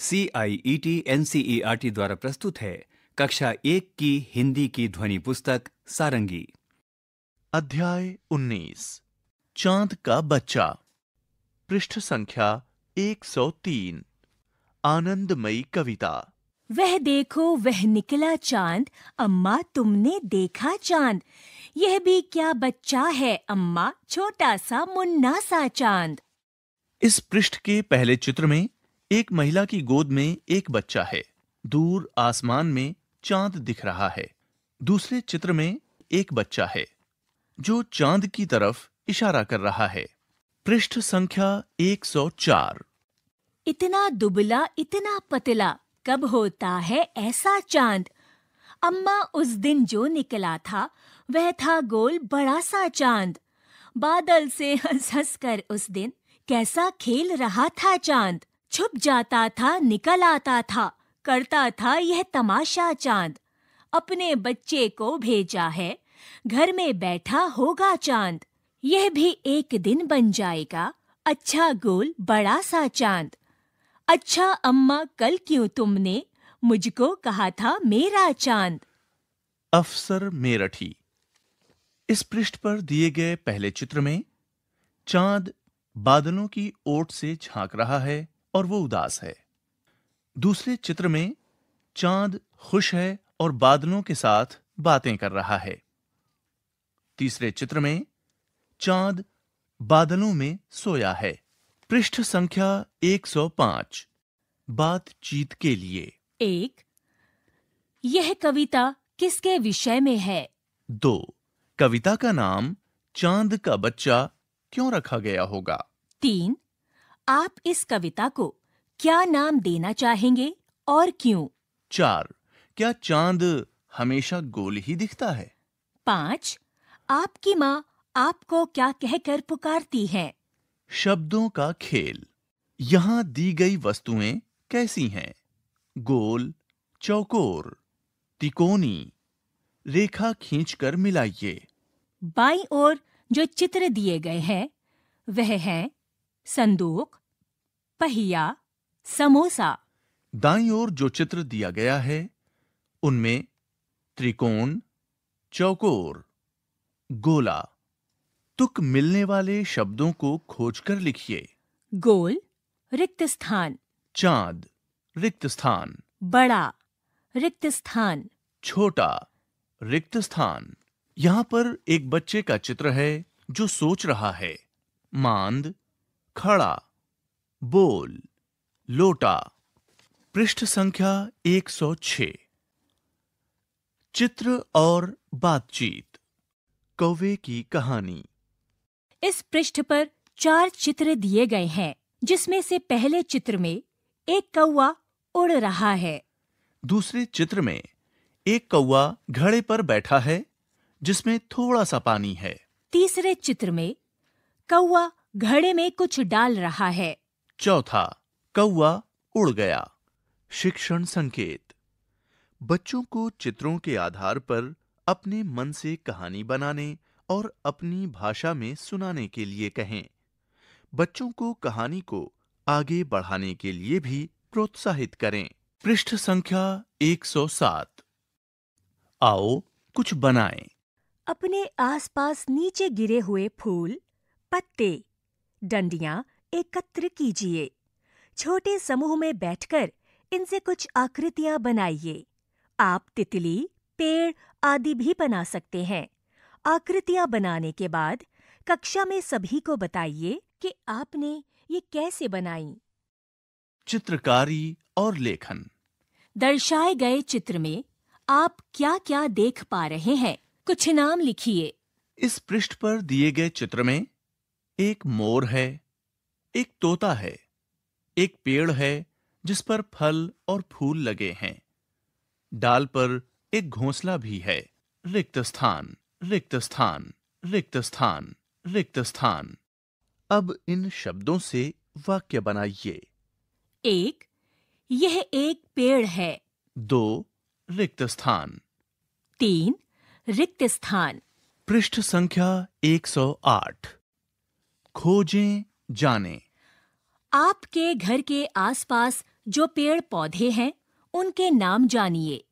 C I E T N C E R T द्वारा प्रस्तुत है। कक्षा एक की हिंदी की ध्वनि पुस्तक सारंगी। अध्याय 19 चाँद का बच्चा। पृष्ठ संख्या 103 आनंदमयी कविता। वह देखो वह निकला चाँद। अम्मा तुमने देखा चाँद। यह भी क्या बच्चा है? अम्मा छोटा सा मुन्ना सा चाँद। इस पृष्ठ के पहले चित्र में एक महिला की गोद में एक बच्चा है। दूर आसमान में चाँद दिख रहा है। दूसरे चित्र में एक बच्चा है, जो चाँद की तरफ़ इशारा कर रहा है। पृष्ठ संख्या 104 इतना दुबला, इतना पतला, कब होता है ऐसा चाँद? अम्मा उस दिन जो निकला था, वह था गोल बड़ा सा चाँद। बादल से हंस हंस कर उस दिन कैसा खेल रहा था चाँद। छुप जाता था, निकल आता था, करता था यह तमाशा चाँद। अपने बच्चे को भेजा है, घर में बैठा होगा चाँद। यह भी एक दिन बन जाएगा अच्छा गोल बड़ा सा चाँद। अच्छा अम्मा, कल क्यों तुमने मुझको कहा था मेरा चाँद? अफसर मेरठी। इस पृष्ठ पर दिए गए पहले चित्र में चाँद बादलों की ओट से झाँक रहा है और वो उदास है। दूसरे चित्र में चाँद खुश है और बादलों के साथ बातें कर रहा है। तीसरे चित्र में चाँद बादलों में सोया है। पृष्ठ संख्या 105 बातचीत के लिए। एक यह कविता किसके विषय में है? दो कविता का नाम चाँद का बच्चा क्यों रखा गया होगा? तीन आप इस कविता को क्या नाम देना चाहेंगे और क्यों? चार। क्या चाँद हमेशा गोल ही दिखता है? पाँच। आपकी माँ आपको क्या कहकर पुकारती है? शब्दों का खेल। यहाँ दी गई वस्तुएँ कैसी हैं? गोल चौकोर तिकोनी। रेखा खींचकर मिलाइए। बाई ओर जो चित्र दिए गए हैं वह हैं संदूक पहिया समोसा। दाईं ओर जो चित्र दिया गया है उनमें त्रिकोण चौकोर गोला। तुक मिलने वाले शब्दों को खोजकर लिखिए। गोल रिक्त स्थान। चाँद रिक्त स्थान। बड़ा रिक्त स्थान। छोटा रिक्त स्थान। यहाँ पर एक बच्चे का चित्र है जो सोच रहा है। मांद खड़ा। बोल लोटा पृष्ठ संख्या 106 चित्र और बातचीत कौवे की कहानी। इस पृष्ठ पर चार चित्र दिए गए हैं जिसमें से पहले चित्र में एक कौवा उड़ रहा है। दूसरे चित्र में एक कौवा घड़े पर बैठा है जिसमें थोड़ा सा पानी है। तीसरे चित्र में कौवा घड़े में कुछ डाल रहा है। चौथा कौआ उड़ गया। शिक्षण संकेत। बच्चों को चित्रों के आधार पर अपने मन से कहानी बनाने और अपनी भाषा में सुनाने के लिए कहें। बच्चों को कहानी को आगे बढ़ाने के लिए भी प्रोत्साहित करें। पृष्ठ संख्या 107 आओ कुछ बनाएँ। अपने आसपास नीचे गिरे हुए फूल, पत्ते, डंडियाँ एकत्र कीजिए। छोटे समूह में बैठकर इनसे कुछ आकृतियाँ बनाइए। आप तितली पेड़ आदि भी बना सकते हैं। आकृतियाँ बनाने के बाद कक्षा में सभी को बताइए कि आपने ये कैसे बनाई। चित्रकारी और लेखन। दर्शाए गए चित्र में आप क्या क्या देख पा रहे हैं? कुछ नाम लिखिए। इस पृष्ठ पर दिए गए चित्र में एक मोर है। एक तोता है एक पेड़ है जिस पर फल और फूल लगे हैं। डाल पर एक घोंसला भी है। रिक्त स्थान रिक्त स्थान रिक्त स्थान रिक्त स्थान। अब इन शब्दों से वाक्य बनाइए। एक यह एक पेड़ है। दो रिक्त स्थान। तीन रिक्त स्थान। पृष्ठ संख्या 108 खोजें जाने। आपके घर के आसपास जो पेड़ पौधे हैं उनके नाम जानिए।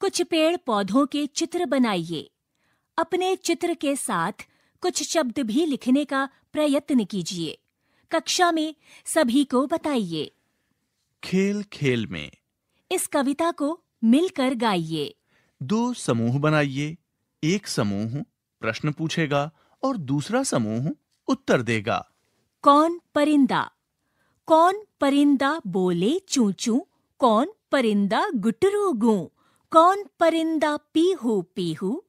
कुछ पेड़ पौधों के चित्र बनाइए। अपने चित्र के साथ कुछ शब्द भी लिखने का प्रयत्न कीजिए। कक्षा में सभी को बताइए। खेल खेल में। इस कविता को मिलकर गाइए। दो समूह बनाइए। एक समूह प्रश्न पूछेगा और दूसरा समूह उत्तर देगा। कौन परिंदा? कौन परिंदा बोले चू चू कौन परिंदा गुटरू गू? कौन परिंदा पीहू पीहू?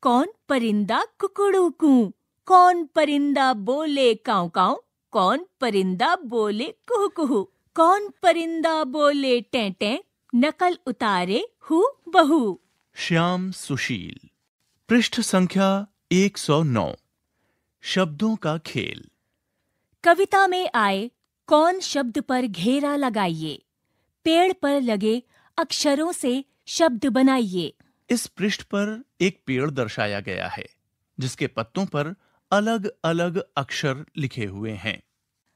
कौन परिंदा कुकड़ू कू कौन परिंदा बोले काव काव कौन परिंदा बोले कुहू कुहू? कौन परिंदा बोले टें टें? नकल उतारे हु बहू। श्याम सुशील। पृष्ठ संख्या 109 शब्दों का खेल। कविता में आए कौन शब्द पर घेरा लगाइए? पेड़ पर लगे अक्षरों से शब्द बनाइए। इस पृष्ठ पर एक पेड़ दर्शाया गया है जिसके पत्तों पर अलग अलग अक्षर लिखे हुए हैं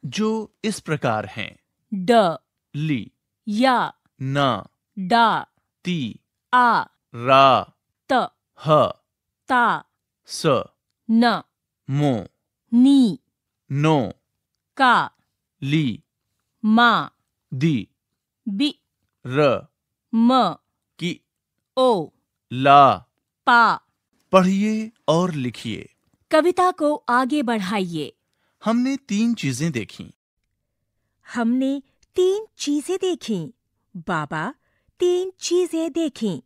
जो इस प्रकार हैं। ड ली या ना डा ती आ रा त ह ता स न मो नी नो। का ली मा दी बी र म की ओ ला पा। पढ़िए और लिखिए। कविता को आगे बढ़ाइए। हमने तीन चीज़ें देखी। हमने तीन चीज़ें देखी। बाबा तीन चीज़ें देखी।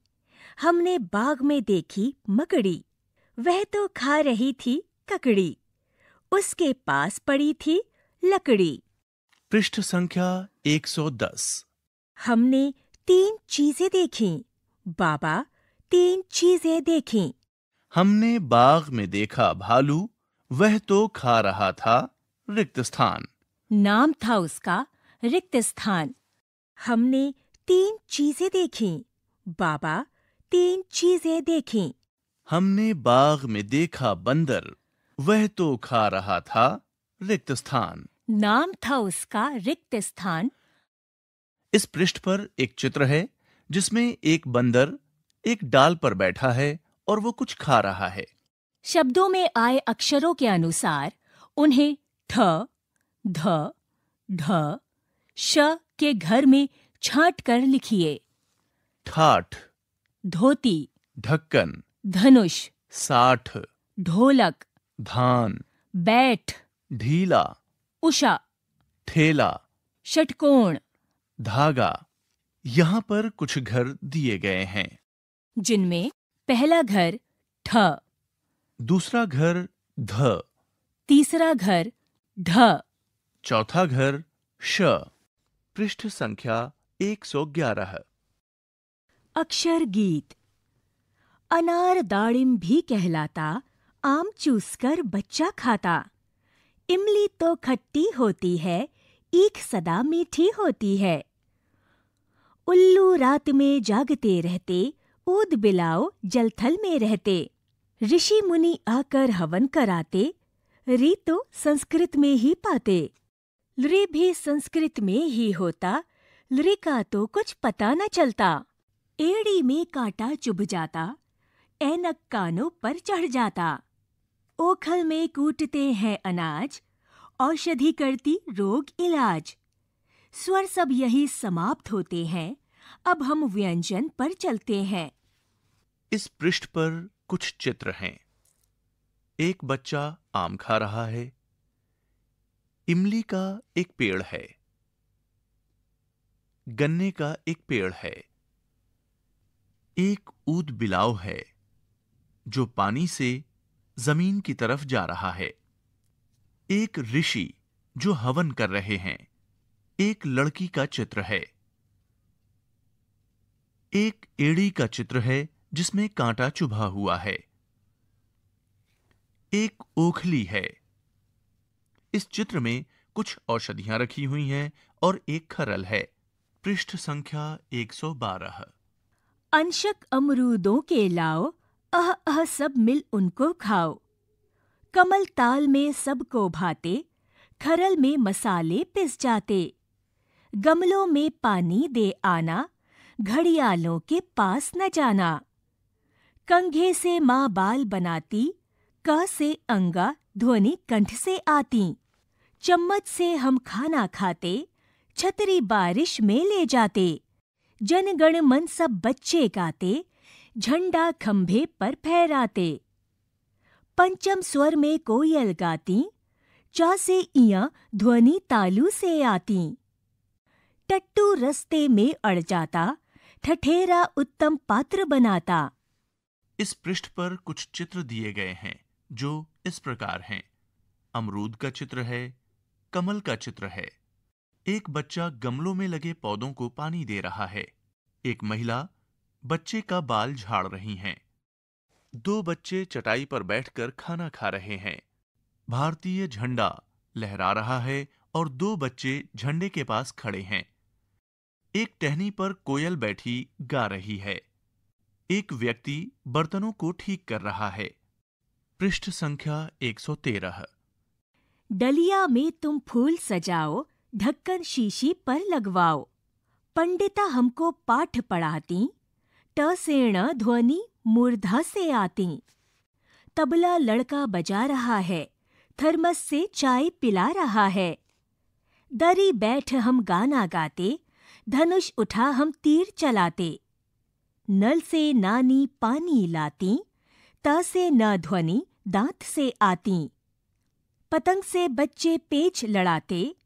हमने बाग में देखी मकड़ी। वह तो खा रही थी ककड़ी। उसके पास पड़ी थी लकड़ी। पृष्ठ संख्या 110 हमने तीन चीज़ें देखी। बाबा तीन चीज़ें देखी। हमने बाग में देखा भालू वह तो खा रहा था रिक्त स्थान। नाम था उसका रिक्त स्थान। हमने तीन चीज़ें देखी। बाबा तीन चीज़ें देखी। हमने बाग में देखा बंदर वह तो खा रहा था रिक्त स्थान। नाम था उसका रिक्त स्थान। इस पृष्ठ पर एक चित्र है जिसमें एक बंदर एक डाल पर बैठा है और वो कुछ खा रहा है। शब्दों में आए अक्षरों के अनुसार उन्हें ठ ध ढ श के घर में छाट कर लिखिए। ठाठ धोती ढक्कन धनुष साठ ढोलक धान बैठ ढीला उषा। ठेला। षटकोण। धागा। यहाँ पर कुछ घर दिए गए हैं। जिनमें पहला घर ठ। दूसरा घर ध। तीसरा घर ढ। चौथा घर श। पृष्ठ संख्या 111 अक्षर गीत। अनार दाड़िम भी कहलाता आम चूसकर बच्चा खाता। इमली तो खट्टी होती है, ईख सदा मीठी होती है। उल्लू रात में जागते रहते, ऊद बिलाओ जलथल में रहते। ऋषि मुनि आकर हवन कराते री तो संस्कृत में ही पाते। लृ भी संस्कृत में ही होता, लृ का तो कुछ पता न चलता। एड़ी में कांटा चुभ जाता, ऐनक कानों पर चढ़ जाता। ओखल में कूटते हैं अनाज, औषधि करती रोग इलाज। स्वर सब यही समाप्त होते हैं, अब हम व्यंजन पर चलते हैं। इस पृष्ठ पर कुछ चित्र हैं। एक बच्चा आम खा रहा है। इमली का एक पेड़ है। गन्ने का एक पेड़ है। एक ऊद बिलाव है, जो पानी से ज़मीन की तरफ़ जा रहा है। एक ऋषि जो हवन कर रहे हैं। एक लड़की का चित्र है। एक एड़ी का चित्र है जिसमें कांटा चुभा हुआ है। एक ओखली है। इस चित्र में कुछ औषधियाँ रखी हुई हैं और एक खरल है। पृष्ठ संख्या 112 अंशक अमरूदों के लाओ अह अह, सब मिल उनको खाओ। कमल ताल में सबको भाते, खरल में मसाले पिस जाते। गमलों में पानी दे आना, घड़ियालों के पास न जाना। कंघे से माँ बाल बनाती, क से अंगा ध्वनि कंठ से आती। चम्मच से हम खाना खाते, छतरी बारिश में ले जाते। जनगण मन सब बच्चे गाते झंडा खंभे पर फहराते। पंचम स्वर में कोयल गाती चा से इया ध्वनि तालू से आती। टट्टू रस्ते में अड़ जाता, ठठेरा उत्तम पात्र बनाता। इस पृष्ठ पर कुछ चित्र दिए गए हैं, जो इस प्रकार हैं। अमरूद का चित्र है, कमल का चित्र है। एक बच्चा गमलों में लगे पौधों को पानी दे रहा है। एक महिला बच्चे का बाल झाड़ रही हैं। दो बच्चे चटाई पर बैठकर खाना खा रहे हैं। भारतीय झंडा लहरा रहा है और दो बच्चे झंडे के पास खड़े हैं। एक टहनी पर कोयल बैठी गा रही है। एक व्यक्ति बर्तनों को ठीक कर रहा है। पृष्ठ संख्या 113 डलिया में तुम फूल सजाओ, ढक्कन शीशी पर लगवाओ। पंडिता हमको पाठ पढ़ाती ट सेण ध्वनि मूर्धा से आती। तबला लड़का बजा रहा है, थर्मस से चाय पिला रहा है। दरी बैठ हम गाना गाते, धनुष उठा हम तीर चलाते। नल से नानी पानी लाती, त से न ध्वनि दांत से आती। पतंग से बच्चे पेच लड़ाते,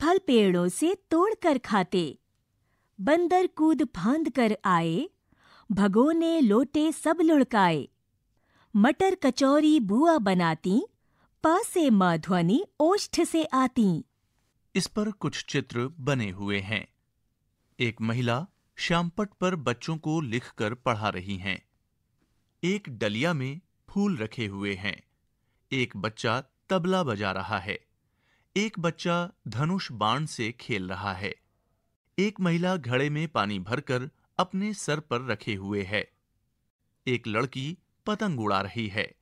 फल पेड़ों से तोड़ कर खाते। बंदर कूद फांद कर आए भगोने लोटे सब लुढ़काए। मटर कचौरी बुआ बनाती प से म ध्वनि ओष्ठ से आती। इस पर कुछ चित्र बने हुए हैं। एक महिला श्यामपट पर बच्चों को लिखकर पढ़ा रही हैं। एक डलिया में फूल रखे हुए हैं। एक बच्चा तबला बजा रहा है। एक बच्चा धनुष बाण से खेल रहा है। एक महिला घड़े में पानी भरकर अपने सर पर रखे हुए है। एक लड़की पतंग उड़ा रही है।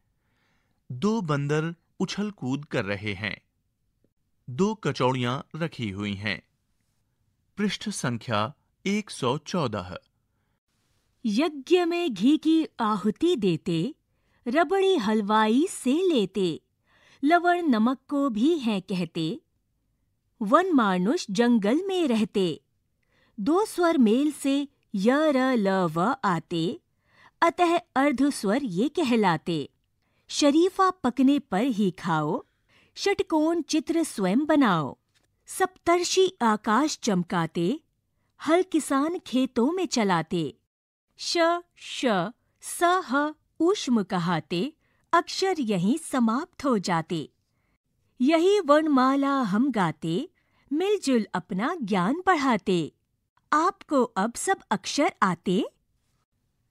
दो बंदर उछल कूद कर रहे हैं। दो कचौड़ियाँ रखी हुई हैं। पृष्ठ संख्या 114 यज्ञ में घी की आहुति देते, रबड़ी हलवाई से लेते, लवण नमक को भी हैं कहते, वन मानुष जंगल में रहते, दो स्वर मेल से य र ल व आते, अतः अर्ध स्वर ये कहलाते। शरीफा पकने पर ही खाओ, षटकोण चित्र स्वयं बनाओ। सप्तर्षि आकाश चमकाते, हल किसान खेतों में चलाते। श श, स, ह ऊष्म कहाते, अक्षर यहीं समाप्त हो जाते। यही वर्णमाला हम गाते, मिलजुल अपना ज्ञान बढ़ाते। आपको अब सब अक्षर आते?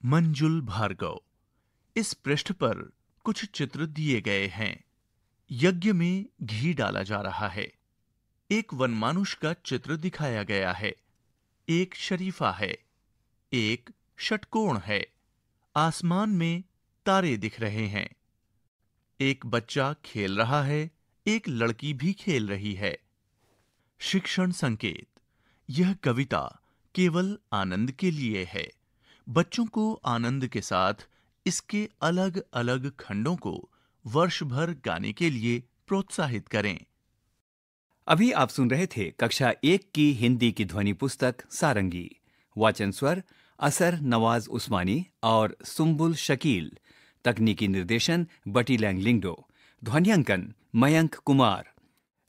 मंजुल भार्गव, इस पृष्ठ पर कुछ चित्र दिए गए हैं। यज्ञ में घी डाला जा रहा है। एक वनमानुष का चित्र दिखाया गया है। एक शरीफा है। एक षटकोण है। आसमान में तारे दिख रहे हैं। एक बच्चा खेल रहा है। एक लड़की भी खेल रही है। शिक्षण संकेत, यह कविता केवल आनंद के लिए है। बच्चों को आनंद के साथ इसके अलग अलग खंडों को वर्ष भर गाने के लिए प्रोत्साहित करें। अभी आप सुन रहे थे कक्षा एक की हिंदी की ध्वनि पुस्तक सारंगी। वाचन स्वर असर नवाज़ उस्मानी और सुम्बुल शकील। तकनीकी निर्देशन बटी लैंग लिंगडो ध्वनियांकन मयंक कुमार।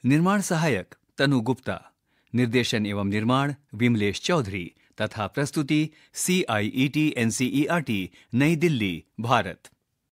निर्माण सहायक तनु गुप्ता। निर्देशन एवं निर्माण विमलेश चौधरी तथा प्रस्तुति C I E T N C E R T New Delhi, Bharat.